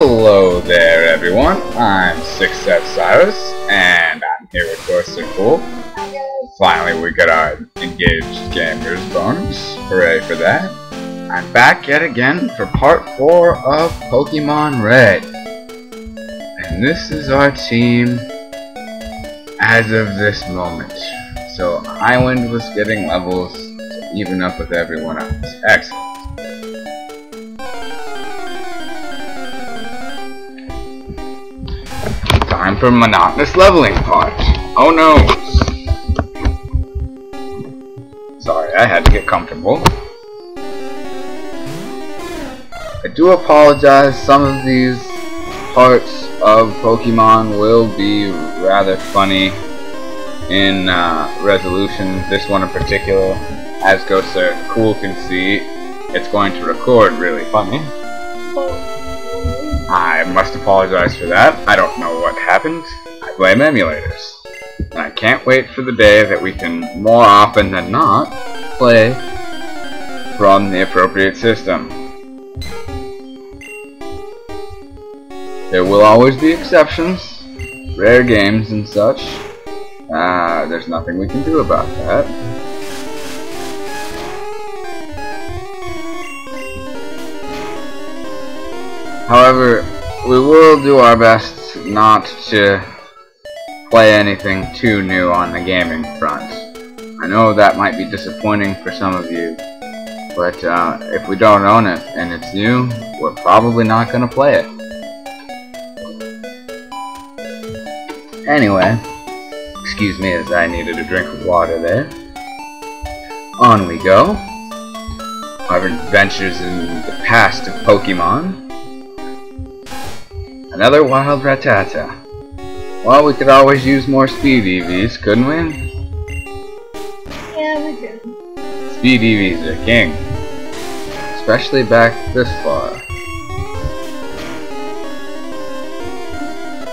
Hello there, everyone. I'm SixSevSairis, and I'm here with Dorset Cool. Finally, we got our engaged gamers bonus. Hooray for that. I'm back yet again for part 4 of Pokemon Red. And this is our team as of this moment. So, Island was getting levels to even up with everyone else. Excellent. Time for monotonous leveling part. Oh no! Sorry, I had to get comfortable. I do apologize, some of these parts of Pokemon will be rather funny in uh, resolution. This one in particular, as Ghosts Are Cool can see, it's going to record really funny. I must apologize for that. I don't know what happened. I blame emulators. And I can't wait for the day that we can, more often than not, play from the appropriate system. There will always be exceptions, rare games and such. Uh, there's nothing we can do about that. However, we will do our best not to play anything too new on the gaming front. I know that might be disappointing for some of you, but uh, if we don't own it and it's new, we're probably not going to play it. Anyway, excuse me as I needed a drink of water there. On we go. Our adventures in the past of Pokemon. Another wild Rattata. Well, we could always use more speed EVs, couldn't we? Yeah, we do. Speed EVs are king. Especially back this far.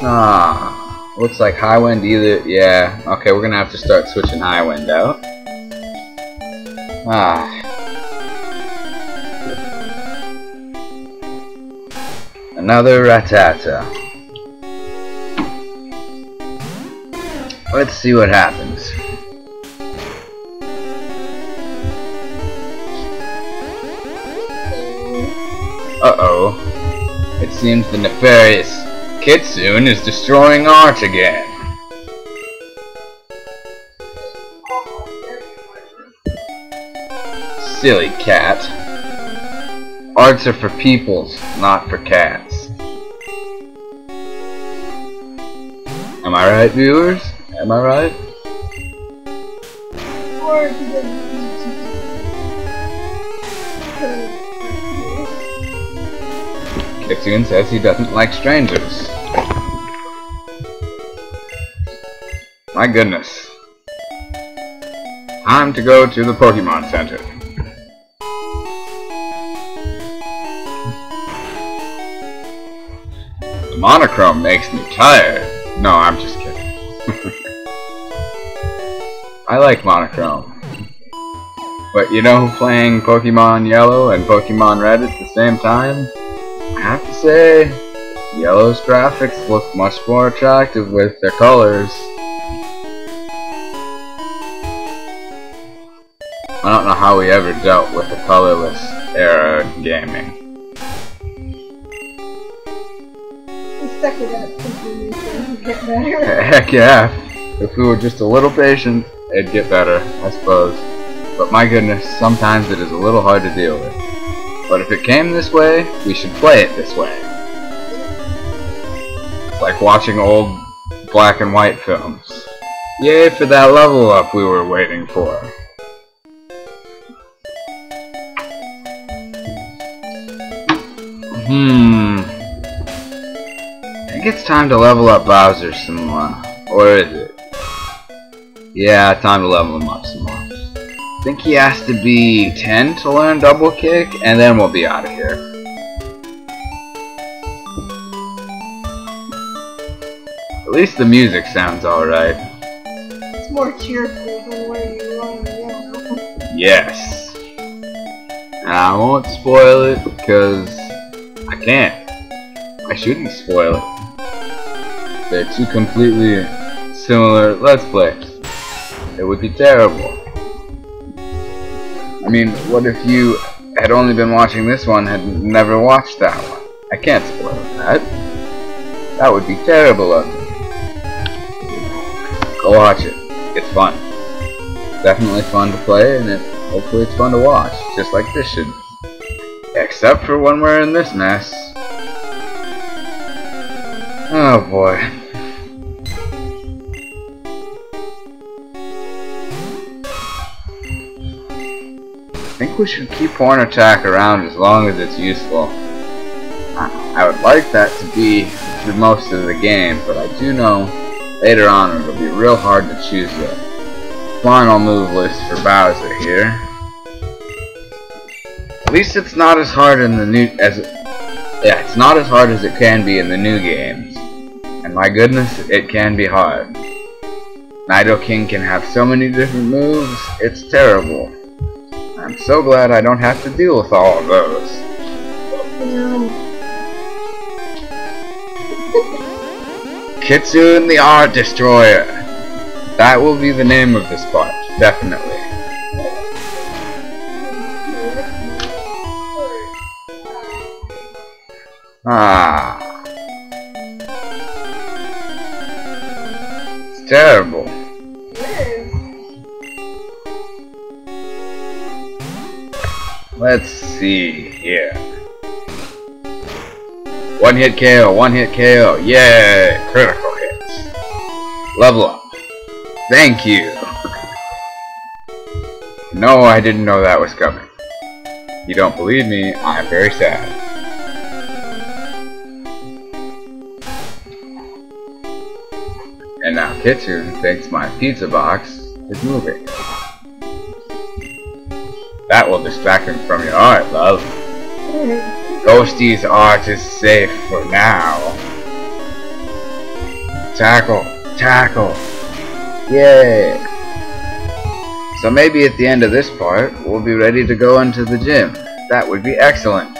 Ah, looks like high wind either, yeah. Okay, we're gonna have to start switching high wind out. Ah. Another Rattata. Let's see what happens. Uh-oh. It seems the nefarious Kitsune is destroying art again. Silly cat. Arts are for peoples, not for cats. Am I right, viewers? Am I right? Kitsune says he doesn't like strangers. My goodness. Time to go to the Pokemon Center. The monochrome makes me tired. No, I'm just kidding. I like monochrome. But you know, playing Pokemon Yellow and Pokemon Red at the same time, I have to say, Yellow's graphics look much more attractive with their colors. I don't know how we ever dealt with the colorless era gaming. We these get better. Heck yeah. If we were just a little patient, it'd get better, I suppose. But my goodness, sometimes it is a little hard to deal with. But if it came this way, we should play it this way. Like watching old black and white films. Yay for that level up we were waiting for. Hmm. I think it's time to level up Bowser some more. Or is it? Yeah, time to level him up some more. I think he has to be 10 to learn double kick, and then we'll be out of here. At least the music sounds alright. It's more cheerful than where you are yellow. Yes. And I won't spoil it because I can't. I shouldn't spoil it. They're two completely similar Let's Plays. It would be terrible. I mean, what if you had only been watching this one had never watched that one? I can't spoil that. That would be terrible of me. Go watch it. It's fun. Definitely fun to play, and it, hopefully it's fun to watch, just like this should be. Except for when we're in this mess. Oh boy. I think we should keep Horn Attack around as long as it's useful. I would like that to be the most of the game, but I do know later on it'll be real hard to choose the final move list for Bowser here. At least it's not as hard in the new as it, yeah, it's not as hard as it can be in the new games. And my goodness, it can be hard. Nidoking can have so many different moves, it's terrible. I'm so glad I don't have to deal with all of those. Kitsune the Art Destroyer. That will be the name of this part, definitely. Ah. Terrible. Let's see here. One hit KO, one hit KO. Yay! Critical hits. Level up. Thank you. no, I didn't know that was coming. You don't believe me, I'm very sad. And now Kitsune thinks my pizza box is moving. That will distract him from your art, love. Ghosty's art is safe for now. Tackle! Tackle! Yay! So maybe at the end of this part, we'll be ready to go into the gym. That would be excellent.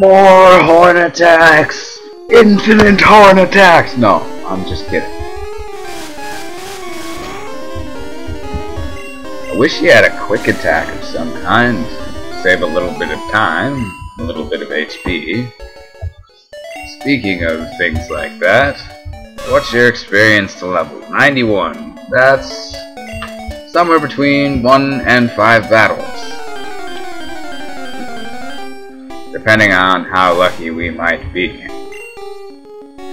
More horn attacks! Infinite horn attacks! No, I'm just kidding. I wish he had a quick attack of some kind. Save a little bit of time, a little bit of HP. Speaking of things like that, what's your experience to level 91? That's somewhere between 1 and 5 battles. Depending on how lucky we might be.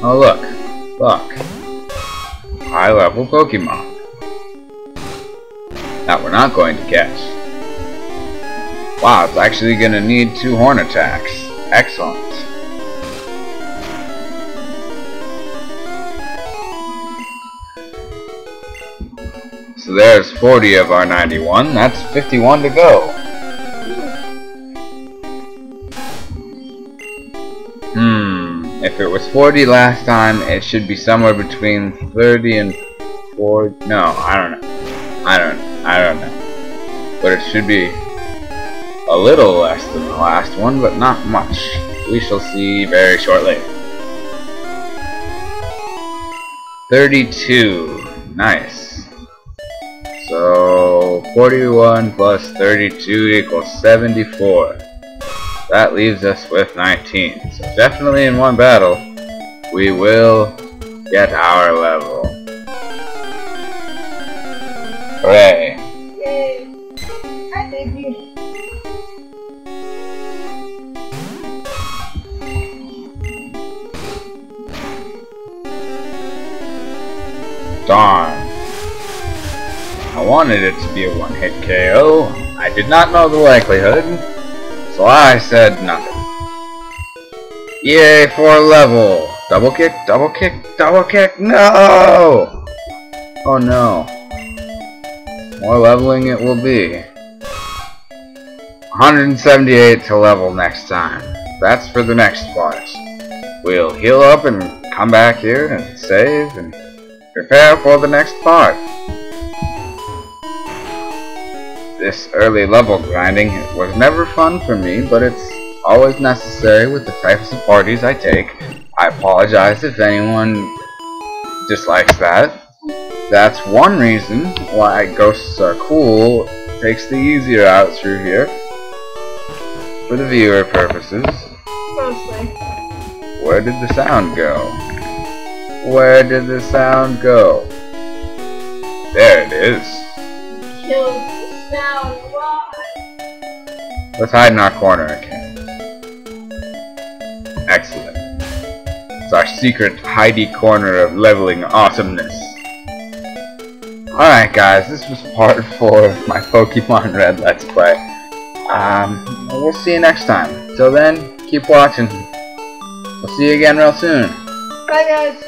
Oh look, look. High level Pokemon. That we're not going to catch. Wow, it's actually going to need two horn attacks. Excellent. So there's 40 of our 91. That's 51 to go. Hmm. If it was 40 last time, it should be somewhere between 30 and 40. No, I don't know. I don't. I don't know. But it should be a little less than the last one, but not much. We shall see very shortly. 32. Nice. So, 41 plus 32 equals 74. That leaves us with 19. So definitely in one battle, we will get our level. Hooray. I. Darn. I wanted it to be a one-hit KO. I did not know the likelihood, so I said nothing. Yay for level! Double kick, double kick, double kick, no! Oh no. More leveling it will be. 178 to level next time. That's for the next part. We'll heal up and come back here and save and prepare for the next part. This early level grinding was never fun for me, but it's always necessary with the types of parties I take. I apologize if anyone dislikes that. That's one reason why ghosts are cool takes the easier out through here. For the viewer purposes. Mostly. Where did the sound go? Where did the sound go? There it is. Kill the sound. Why? Let's hide in our corner again. Excellent. It's our secret hidey corner of leveling awesomeness. Alright guys, this was part 4 of my Pokemon Red Let's Play. Um, we'll see you next time. Till then, keep watching. We'll see you again real soon. Bye guys.